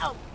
Ow!